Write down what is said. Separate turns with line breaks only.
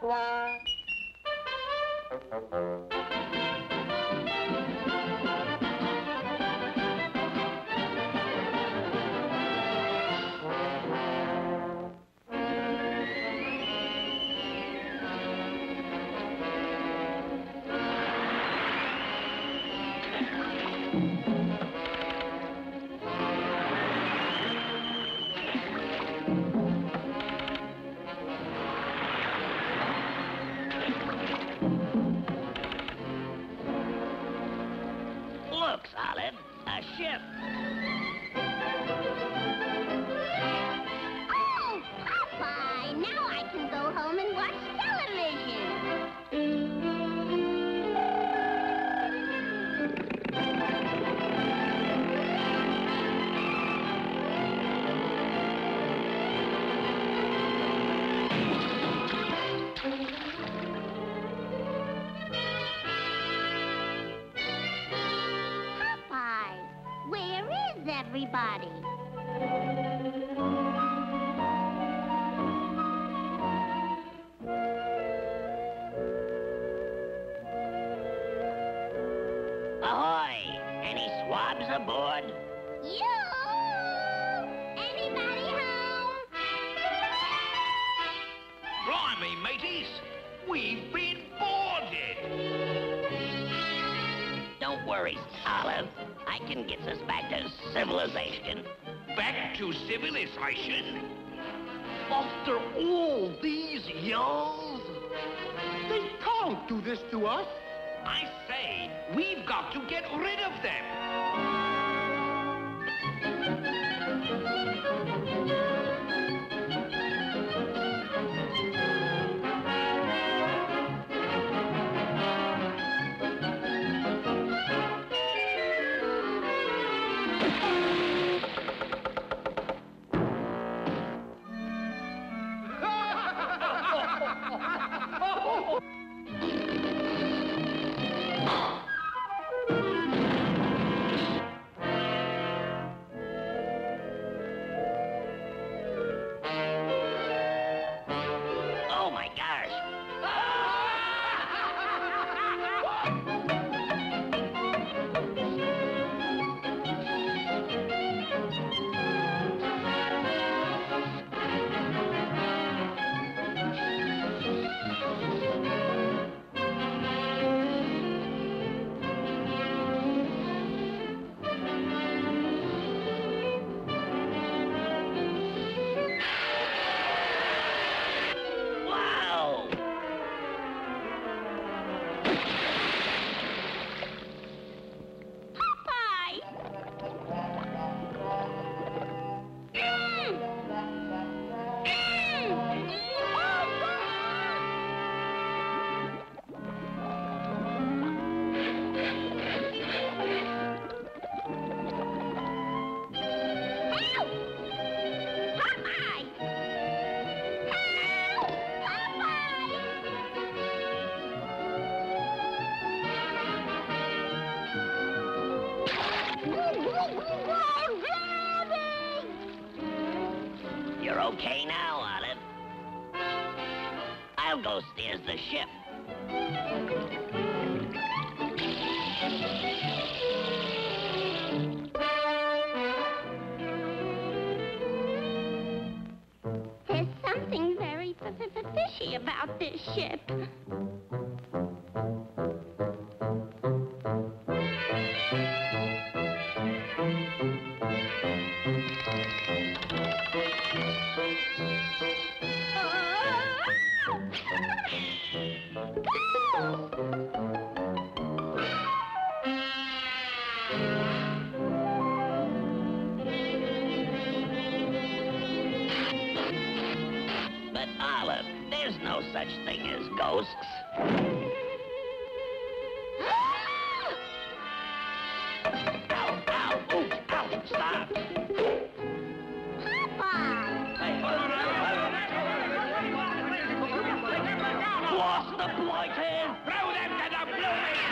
wah. Books, Olive. A ship.
Everybody?
Ahoy! Any swabs aboard?
You! Anybody home?
Blimey, mateys! We've been
worry, Olive. I can get us back to civilization.
Back to civilization? After all these years?
They can't do this to us.
I say, we've got to get rid of them.
You're okay now, Olive. I'll go steers the ship.
There's something very fishy about this ship.
Ghosts. Ow, ow, ooh, ow, stop. Lost the blighted! Eh?
Throw them to the blooming